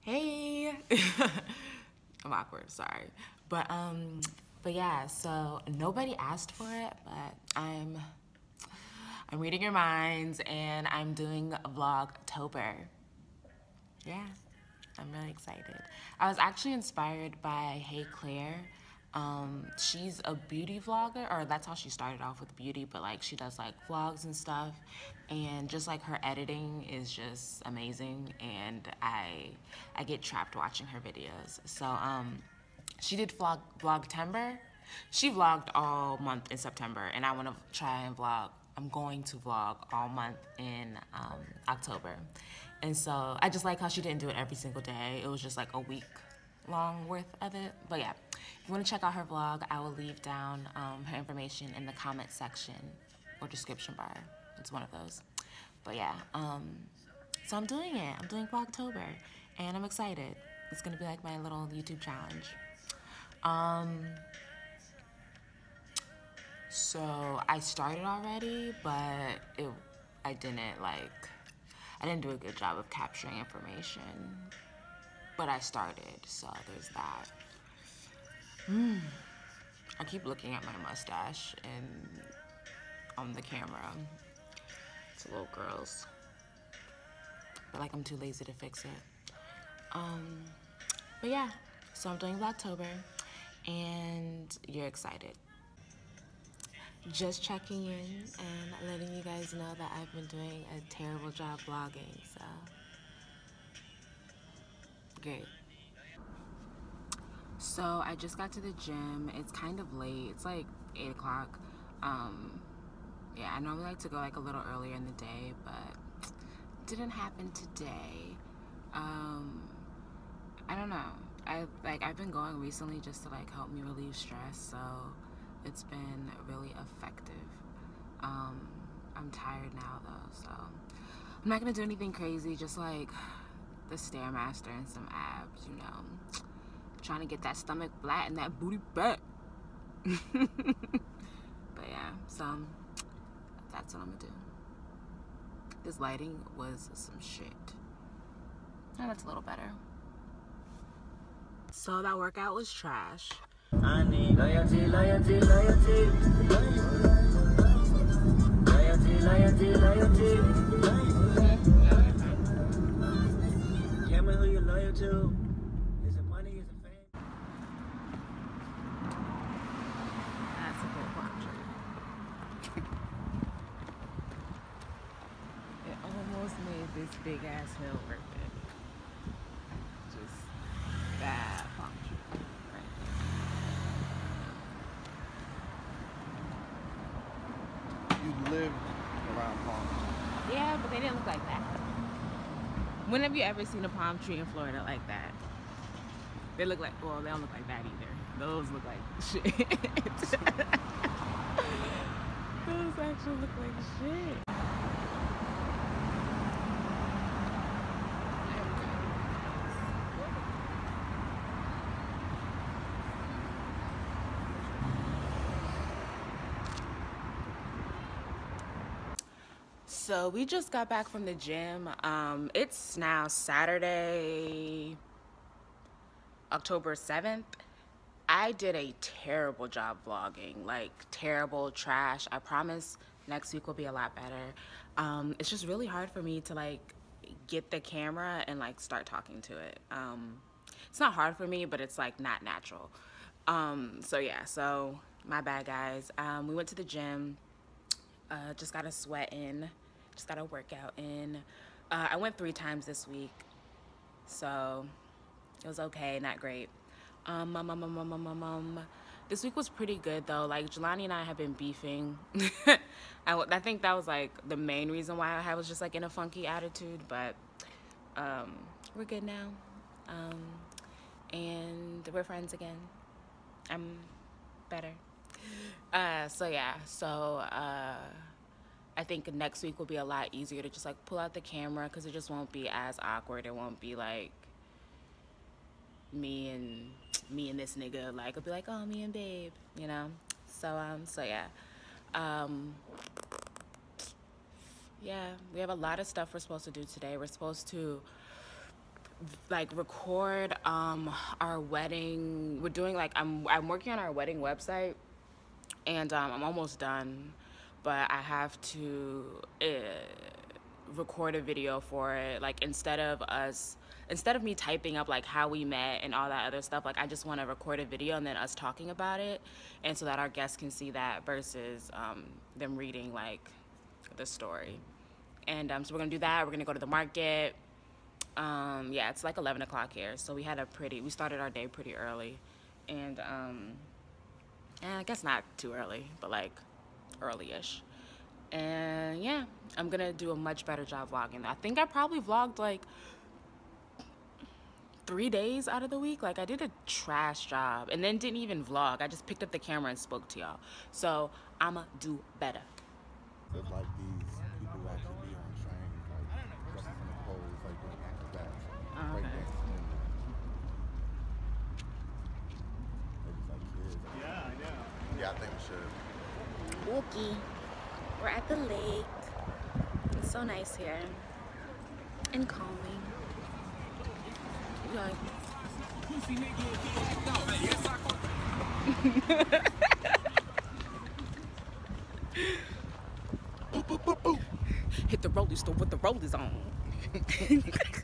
Hey. I'm awkward, sorry. But um but yeah, so nobody asked for it, but I'm I'm reading your minds and I'm doing Vlogtober. Yeah, I'm really excited. I was actually inspired by Hey Claire. Um, she's a beauty vlogger, or that's how she started off with beauty, but like she does like vlogs and stuff. And just like her editing is just amazing and I I get trapped watching her videos. So um she did vlog Vlogtember. She vlogged all month in September and I want to try and vlog I'm going to vlog all month in um, October. And so I just like how she didn't do it every single day. It was just like a week long worth of it. But yeah, if you want to check out her vlog, I will leave down um, her information in the comment section or description bar. It's one of those. But yeah, um, so I'm doing it. I'm doing Vlogtober and I'm excited. It's gonna be like my little YouTube challenge. Um, so I started already, but it, I didn't like, I didn't do a good job of capturing information. But I started, so there's that. I keep looking at my mustache and on the camera. It's a little girls. But like I'm too lazy to fix it. Um, but yeah, so I'm doing Vlogtober and you're excited just checking in and letting you guys know that I've been doing a terrible job vlogging, so great. So I just got to the gym. It's kind of late. It's like 8 o'clock. Um, yeah, I normally like to go like a little earlier in the day, but didn't happen today. Um, I don't know. I like I've been going recently just to like help me relieve stress, so it's been really effective. Um, I'm tired now though, so I'm not gonna do anything crazy, just like the Stairmaster and some abs, you know. Trying to get that stomach flat and that booty back. but yeah, so um, that's what I'm gonna do. This lighting was some shit. Oh, that's a little better. So that workout was trash. I need loyalty, loyalty, loyalty. Loyalty, it almost made this big ass hill worth it. Just bad palm tree. you lived around palm trees. Yeah, but they didn't look like that. When have you ever seen a palm tree in Florida like that? They look like, well, they don't look like that either. Those look like shit. Actually look like shit. So we just got back from the gym. Um, it's now Saturday, October 7th. I did a terrible job vlogging, like terrible, trash. I promise next week will be a lot better. Um, it's just really hard for me to like get the camera and like start talking to it. Um, it's not hard for me, but it's like not natural. Um, so yeah, so my bad guys. Um, we went to the gym uh, just got a sweat in, just got a workout in. Uh, I went three times this week, so it was okay, not great. Um, um, um, um, um, um, um. This week was pretty good though. Like Jelani and I have been beefing. I, I think that was like the main reason why I was just like in a funky attitude, but um, we're good now. Um, and we're friends again. I'm better. Uh, so yeah, so uh, I think next week will be a lot easier to just like pull out the camera because it just won't be as awkward. It won't be like me and me and this nigga. Like I'll be like, oh, me and babe, you know. So um, so yeah, um, yeah, we have a lot of stuff we're supposed to do today. We're supposed to like record um our wedding. We're doing like I'm I'm working on our wedding website, and um, I'm almost done, but I have to uh, record a video for it. Like instead of us instead of me typing up like how we met and all that other stuff, like I just want to record a video and then us talking about it, and so that our guests can see that versus um, them reading like the story. And um, so we're gonna do that. We're gonna go to the market. Um, yeah, it's like 11 o'clock here, so we had a pretty. We started our day pretty early, and um, and I guess not too early, but like early-ish. And yeah, I'm gonna do a much better job vlogging. I think I probably vlogged like three days out of the week. Like I did a trash job and then didn't even vlog. I just picked up the camera and spoke to y'all. So I'ma do better. It's like these people who actually be on train, like jumping from the poles, like doing acrobats, Oh, ah, okay. breakdancing. They just like kids. Yeah, I know. Yeah, I think we should. Wookie. We're at the lake. It's so nice here. And calming. Hit the rollie store with the rollers on.